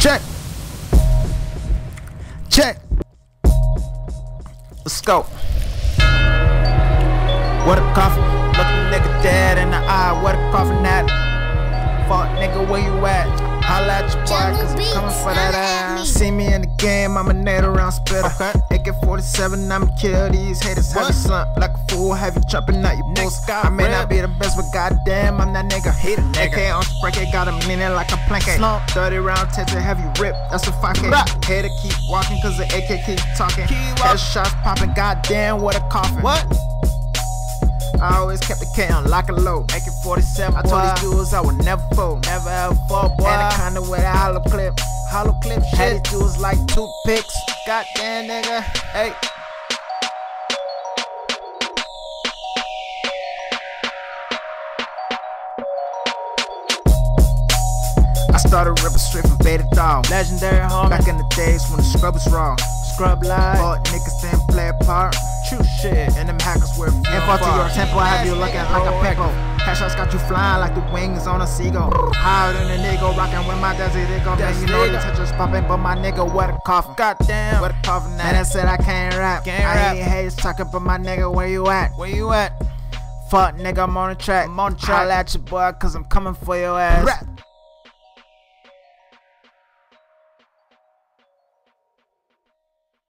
Check. Check. Let's go. What a coffin. Look a nigga dead in the eye. What a coffin at. Fuck nigga, where you at? Holla at your boy, cause I'm coming for that ass. See me in the game, I'm a nade around spitter. Okay. AK 47, I'ma kill these haters. Have you slump like a fool, have you jumping out your boots. I may not be the best, but goddamn, I'm that nigga. Hate a nigga. AK on spray, it got a meaning like a plank. 30 round tested, have you ripped? That's a 5K. Hater keep walking, cause the AK keep talking. Headshots popping, goddamn, what a coffin. What? I always kept the K on lock and low. AK 47, I told these dudes I would never fold. Never ever fall, boy. And I kinda with a hollow clip. Hollow clip shit. Had these dudes like toothpicks. Goddamn nigga. Hey. Started ripping straight from Beta Dog. Legendary homie. Back in the days when the scrub was raw. Scrub live. Fuck niggas didn't play a part. True shit. And them hackers were info to your temple, I have you looking like a pickle. Headshots got you flying like the wings on a seagull. Higher than a nigga, rocking with my desert nigga. Man, you know the touches popping, but my nigga, what a coffin. Goddamn. What a coffin. And I said I can't rap. Can't I rap. ain't haters talking, but my nigga, where you at? Where you at? Fuck nigga, I'm on the track. I'm on the track. Holla at your boy, cause I'm coming for your ass. Rap.